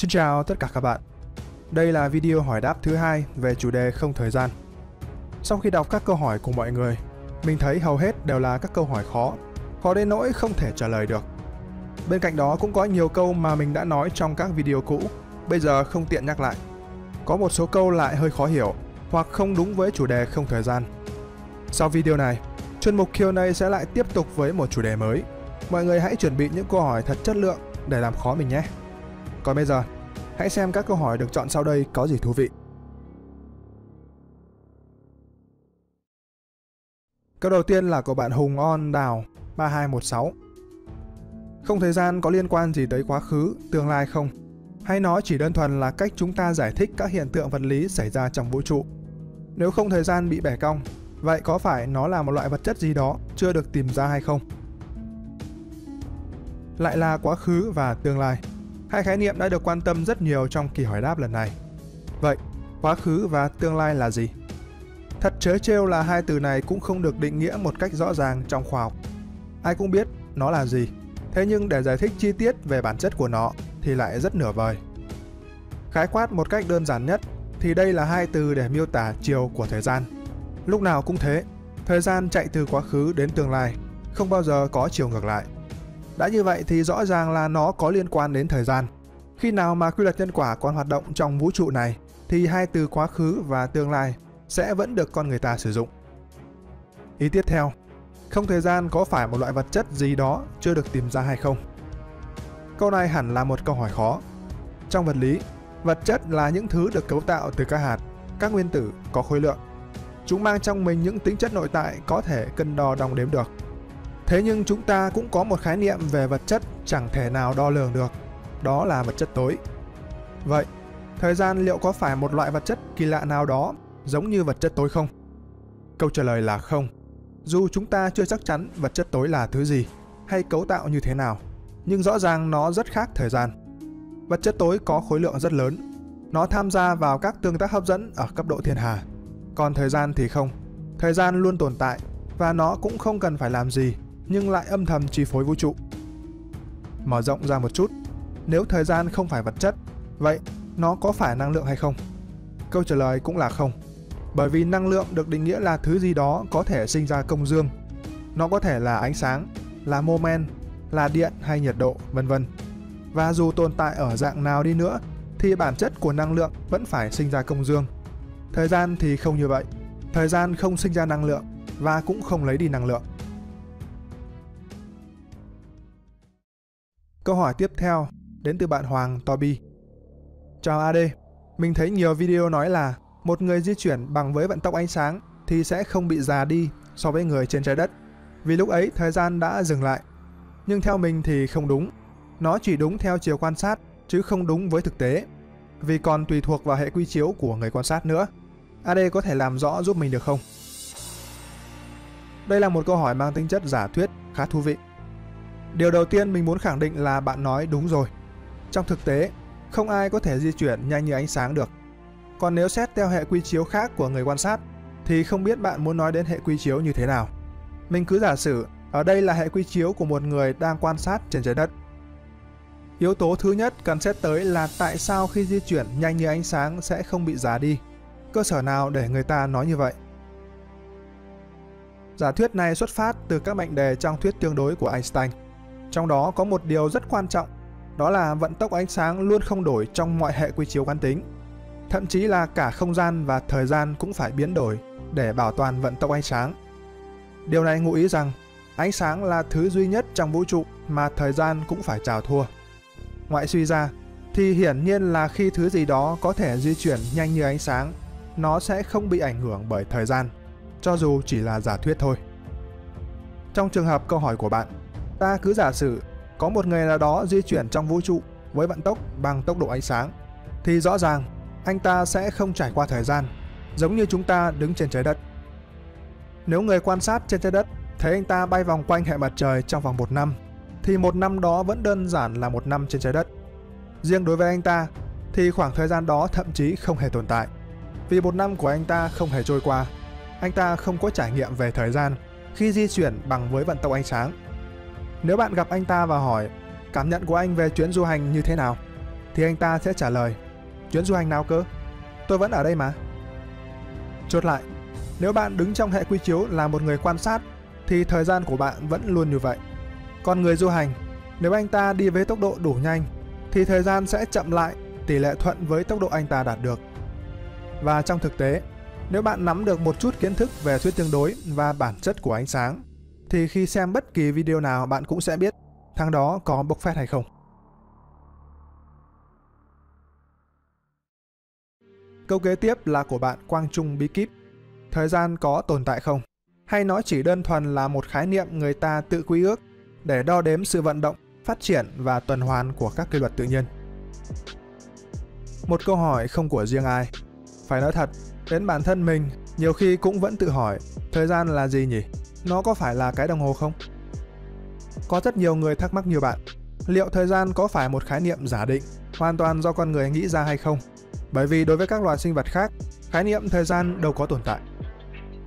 Xin chào tất cả các bạn. Đây là video hỏi đáp thứ hai về chủ đề không thời gian. Sau khi đọc các câu hỏi của mọi người, mình thấy hầu hết đều là các câu hỏi khó, khó đến nỗi không thể trả lời được. Bên cạnh đó cũng có nhiều câu mà mình đã nói trong các video cũ, bây giờ không tiện nhắc lại. Có một số câu lại hơi khó hiểu hoặc không đúng với chủ đề không thời gian. Sau video này, chuyên mục Q&A sẽ lại tiếp tục với một chủ đề mới. Mọi người hãy chuẩn bị những câu hỏi thật chất lượng để làm khó mình nhé. Còn bây giờ, hãy xem các câu hỏi được chọn sau đây có gì thú vị. Câu đầu tiên là của bạn Hùng On Đào 3216. Không thời gian có liên quan gì tới quá khứ, tương lai không? Hay nó chỉ đơn thuần là cách chúng ta giải thích các hiện tượng vật lý xảy ra trong vũ trụ? Nếu không thời gian bị bẻ cong, vậy có phải nó là một loại vật chất gì đó chưa được tìm ra hay không? Lại là quá khứ và tương lai. Hai khái niệm đã được quan tâm rất nhiều trong kỳ hỏi đáp lần này. Vậy, quá khứ và tương lai là gì? Thật chớ trêu là hai từ này cũng không được định nghĩa một cách rõ ràng trong khoa học. Ai cũng biết nó là gì, thế nhưng để giải thích chi tiết về bản chất của nó thì lại rất nửa vời. Khái quát một cách đơn giản nhất thì đây là hai từ để miêu tả chiều của thời gian. Lúc nào cũng thế, thời gian chạy từ quá khứ đến tương lai, không bao giờ có chiều ngược lại. Đã như vậy thì rõ ràng là nó có liên quan đến thời gian. Khi nào mà quy luật nhân quả còn hoạt động trong vũ trụ này thì hai từ quá khứ và tương lai sẽ vẫn được con người ta sử dụng. Ý tiếp theo, không thời gian có phải một loại vật chất gì đó chưa được tìm ra hay không? Câu này hẳn là một câu hỏi khó. Trong vật lý, vật chất là những thứ được cấu tạo từ các hạt, các nguyên tử có khối lượng. Chúng mang trong mình những tính chất nội tại có thể cân đo đong đếm được. Thế nhưng chúng ta cũng có một khái niệm về vật chất chẳng thể nào đo lường được, đó là vật chất tối. Vậy, thời gian liệu có phải một loại vật chất kỳ lạ nào đó giống như vật chất tối không? Câu trả lời là không. Dù chúng ta chưa chắc chắn vật chất tối là thứ gì hay cấu tạo như thế nào, nhưng rõ ràng nó rất khác thời gian. Vật chất tối có khối lượng rất lớn, nó tham gia vào các tương tác hấp dẫn ở cấp độ thiên hà. Còn thời gian thì không. Thời gian luôn tồn tại và nó cũng không cần phải làm gì nhưng lại âm thầm chi phối vũ trụ. Mở rộng ra một chút, nếu thời gian không phải vật chất, vậy nó có phải năng lượng hay không? Câu trả lời cũng là không. Bởi vì năng lượng được định nghĩa là thứ gì đó có thể sinh ra công dương. Nó có thể là ánh sáng, là mô men, là điện hay nhiệt độ, vân vân. Và dù tồn tại ở dạng nào đi nữa thì bản chất của năng lượng vẫn phải sinh ra công dương. Thời gian thì không như vậy. Thời gian không sinh ra năng lượng và cũng không lấy đi năng lượng. Câu hỏi tiếp theo đến từ bạn Hoàng Toby. Chào AD, mình thấy nhiều video nói là một người di chuyển bằng với vận tốc ánh sáng thì sẽ không bị già đi so với người trên trái đất, vì lúc ấy thời gian đã dừng lại. Nhưng theo mình thì không đúng, nó chỉ đúng theo chiều quan sát chứ không đúng với thực tế, vì còn tùy thuộc vào hệ quy chiếu của người quan sát nữa. AD có thể làm rõ giúp mình được không? Đây là một câu hỏi mang tính chất giả thuyết khá thú vị. Điều đầu tiên mình muốn khẳng định là bạn nói đúng rồi. Trong thực tế, không ai có thể di chuyển nhanh như ánh sáng được. Còn nếu xét theo hệ quy chiếu khác của người quan sát, thì không biết bạn muốn nói đến hệ quy chiếu như thế nào. Mình cứ giả sử, ở đây là hệ quy chiếu của một người đang quan sát trên trái đất. Yếu tố thứ nhất cần xét tới là tại sao khi di chuyển nhanh như ánh sáng sẽ không bị giá đi. Cơ sở nào để người ta nói như vậy? Giả thuyết này xuất phát từ các mệnh đề trong thuyết tương đối của Einstein. Trong đó có một điều rất quan trọng, đó là vận tốc ánh sáng luôn không đổi trong mọi hệ quy chiếu quán tính. Thậm chí là cả không gian và thời gian cũng phải biến đổi để bảo toàn vận tốc ánh sáng. Điều này ngụ ý rằng ánh sáng là thứ duy nhất trong vũ trụ mà thời gian cũng phải chào thua. Ngoại suy ra, thì hiển nhiên là khi thứ gì đó có thể di chuyển nhanh như ánh sáng, nó sẽ không bị ảnh hưởng bởi thời gian, cho dù chỉ là giả thuyết thôi. Trong trường hợp câu hỏi của bạn, Ta cứ giả sử có một người nào đó di chuyển trong vũ trụ với vận tốc bằng tốc độ ánh sáng, thì rõ ràng anh ta sẽ không trải qua thời gian, giống như chúng ta đứng trên trái đất. Nếu người quan sát trên trái đất thấy anh ta bay vòng quanh hệ mặt trời trong vòng một năm, thì một năm đó vẫn đơn giản là một năm trên trái đất. Riêng đối với anh ta, thì khoảng thời gian đó thậm chí không hề tồn tại. Vì một năm của anh ta không hề trôi qua, anh ta không có trải nghiệm về thời gian khi di chuyển bằng với vận tốc ánh sáng. Nếu bạn gặp anh ta và hỏi cảm nhận của anh về chuyến du hành như thế nào, thì anh ta sẽ trả lời, chuyến du hành nào cơ? Tôi vẫn ở đây mà. Chốt lại, nếu bạn đứng trong hệ quy chiếu là một người quan sát thì thời gian của bạn vẫn luôn như vậy. Còn người du hành, nếu anh ta đi với tốc độ đủ nhanh thì thời gian sẽ chậm lại tỷ lệ thuận với tốc độ anh ta đạt được. Và trong thực tế, nếu bạn nắm được một chút kiến thức về thuyết tương đối và bản chất của ánh sáng, thì khi xem bất kỳ video nào bạn cũng sẽ biết thằng đó có bốc phét hay không. Câu kế tiếp là của bạn Quang Trung Bí Kíp. Thời gian có tồn tại không? Hay nó chỉ đơn thuần là một khái niệm người ta tự quy ước để đo đếm sự vận động, phát triển và tuần hoàn của các quy luật tự nhiên? Một câu hỏi không của riêng ai. Phải nói thật, đến bản thân mình nhiều khi cũng vẫn tự hỏi thời gian là gì nhỉ? Nó có phải là cái đồng hồ không? Có rất nhiều người thắc mắc như bạn. Liệu thời gian có phải một khái niệm giả định, hoàn toàn do con người nghĩ ra hay không? Bởi vì đối với các loài sinh vật khác, khái niệm thời gian đâu có tồn tại.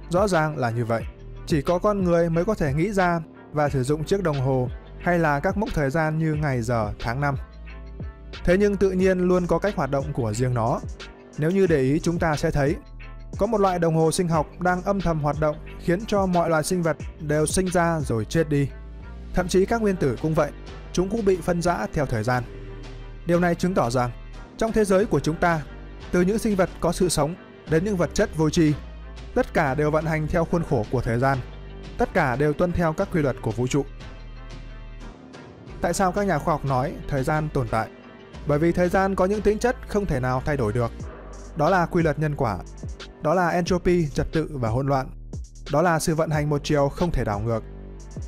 Rõ ràng là như vậy. Chỉ có con người mới có thể nghĩ ra và sử dụng chiếc đồng hồ hay là các mốc thời gian như ngày giờ, tháng năm. Thế nhưng tự nhiên luôn có cách hoạt động của riêng nó. Nếu như để ý chúng ta sẽ thấy có một loại đồng hồ sinh học đang âm thầm hoạt động khiến cho mọi loài sinh vật đều sinh ra rồi chết đi. Thậm chí các nguyên tử cũng vậy, chúng cũng bị phân rã theo thời gian. Điều này chứng tỏ rằng trong thế giới của chúng ta, từ những sinh vật có sự sống đến những vật chất vô tri, tất cả đều vận hành theo khuôn khổ của thời gian. Tất cả đều tuân theo các quy luật của vũ trụ. Tại sao các nhà khoa học nói thời gian tồn tại? Bởi vì thời gian có những tính chất không thể nào thay đổi được. Đó là quy luật nhân quả, đó là entropy, trật tự và hỗn loạn. Đó là sự vận hành một chiều không thể đảo ngược.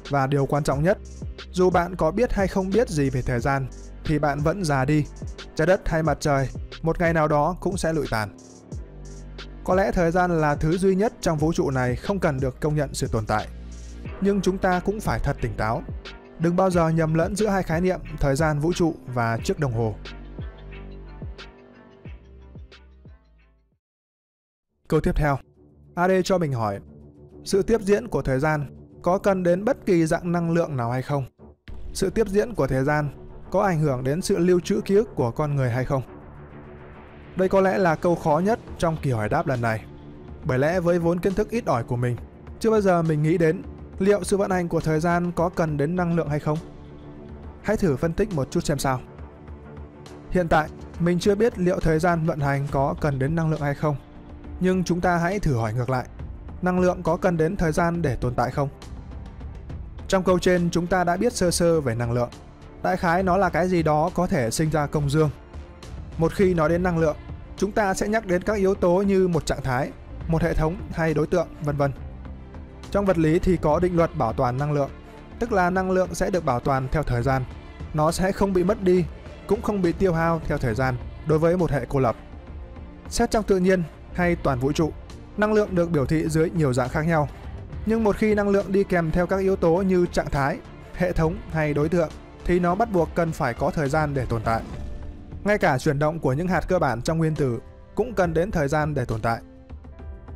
Và điều quan trọng nhất, dù bạn có biết hay không biết gì về thời gian, thì bạn vẫn già đi. Trái đất hay mặt trời, một ngày nào đó cũng sẽ lụi tàn. Có lẽ thời gian là thứ duy nhất trong vũ trụ này không cần được công nhận sự tồn tại. Nhưng chúng ta cũng phải thật tỉnh táo. Đừng bao giờ nhầm lẫn giữa hai khái niệm thời gian vũ trụ và chiếc đồng hồ. Câu tiếp theo. AD cho mình hỏi, sự tiếp diễn của thời gian có cần đến bất kỳ dạng năng lượng nào hay không? Sự tiếp diễn của thời gian có ảnh hưởng đến sự lưu trữ ký ức của con người hay không? Đây có lẽ là câu khó nhất trong kỳ hỏi đáp lần này. Bởi lẽ với vốn kiến thức ít ỏi của mình, chưa bao giờ mình nghĩ đến liệu sự vận hành của thời gian có cần đến năng lượng hay không. Hãy thử phân tích một chút xem sao. Hiện tại, mình chưa biết liệu thời gian vận hành có cần đến năng lượng hay không. Nhưng chúng ta hãy thử hỏi ngược lại, năng lượng có cần đến thời gian để tồn tại không? Trong câu trên chúng ta đã biết sơ sơ về năng lượng. Đại khái nó là cái gì đó có thể sinh ra công dương. Một khi nói đến năng lượng, chúng ta sẽ nhắc đến các yếu tố như một trạng thái, một hệ thống hay đối tượng, vân vân. Trong vật lý thì có định luật bảo toàn năng lượng, tức là năng lượng sẽ được bảo toàn theo thời gian. Nó sẽ không bị mất đi, cũng không bị tiêu hao theo thời gian đối với một hệ cô lập. Xét trong tự nhiên hay toàn vũ trụ, năng lượng được biểu thị dưới nhiều dạng khác nhau. Nhưng một khi năng lượng đi kèm theo các yếu tố như trạng thái, hệ thống hay đối tượng thì nó bắt buộc cần phải có thời gian để tồn tại. Ngay cả chuyển động của những hạt cơ bản trong nguyên tử cũng cần đến thời gian để tồn tại.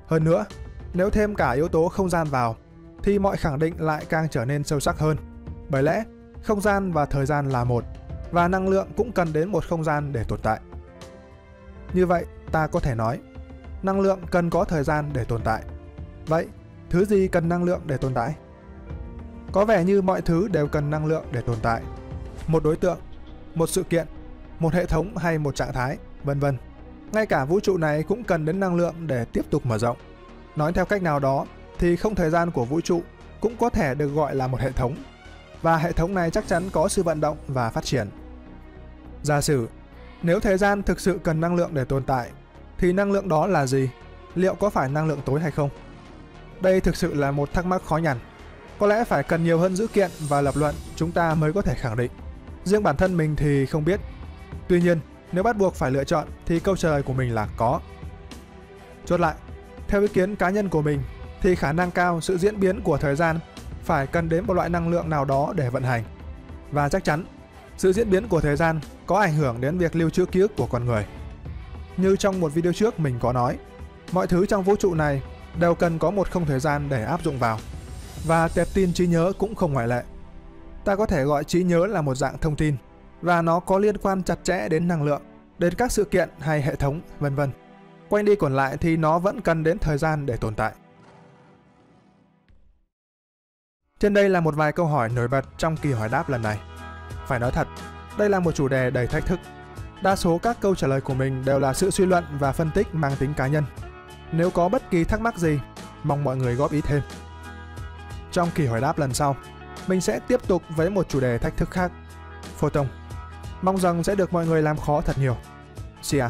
Hơn nữa, nếu thêm cả yếu tố không gian vào thì mọi khẳng định lại càng trở nên sâu sắc hơn. Bởi lẽ, không gian và thời gian là một và năng lượng cũng cần đến một không gian để tồn tại. Như vậy, ta có thể nói, năng lượng cần có thời gian để tồn tại. Vậy, thứ gì cần năng lượng để tồn tại? Có vẻ như mọi thứ đều cần năng lượng để tồn tại. Một đối tượng, một sự kiện, một hệ thống hay một trạng thái, vân vân. Ngay cả vũ trụ này cũng cần đến năng lượng để tiếp tục mở rộng. Nói theo cách nào đó thì không thời gian của vũ trụ cũng có thể được gọi là một hệ thống. Và hệ thống này chắc chắn có sự vận động và phát triển. Giả sử, nếu thời gian thực sự cần năng lượng để tồn tại, thì năng lượng đó là gì? Liệu có phải năng lượng tối hay không? Đây thực sự là một thắc mắc khó nhằn. Có lẽ phải cần nhiều hơn dữ kiện và lập luận chúng ta mới có thể khẳng định. Riêng bản thân mình thì không biết. Tuy nhiên, nếu bắt buộc phải lựa chọn thì câu trả lời của mình là có. Chốt lại, theo ý kiến cá nhân của mình thì khả năng cao sự diễn biến của thời gian phải cần đến một loại năng lượng nào đó để vận hành. Và chắc chắn, sự diễn biến của thời gian có ảnh hưởng đến việc lưu trữ ký ức của con người. Như trong một video trước mình có nói, mọi thứ trong vũ trụ này đều cần có một không thời gian để áp dụng vào. Và tệp tin trí nhớ cũng không ngoại lệ. Ta có thể gọi trí nhớ là một dạng thông tin, và nó có liên quan chặt chẽ đến năng lượng, đến các sự kiện hay hệ thống, vân vân. Quanh đi còn lại thì nó vẫn cần đến thời gian để tồn tại. Trên đây là một vài câu hỏi nổi bật trong kỳ hỏi đáp lần này. Phải nói thật, đây là một chủ đề đầy thách thức. Đa số các câu trả lời của mình đều là sự suy luận và phân tích mang tính cá nhân. Nếu có bất kỳ thắc mắc gì, mong mọi người góp ý thêm. Trong kỳ hỏi đáp lần sau, mình sẽ tiếp tục với một chủ đề thách thức khác. Photon. Mong rằng sẽ được mọi người làm khó thật nhiều. See ya.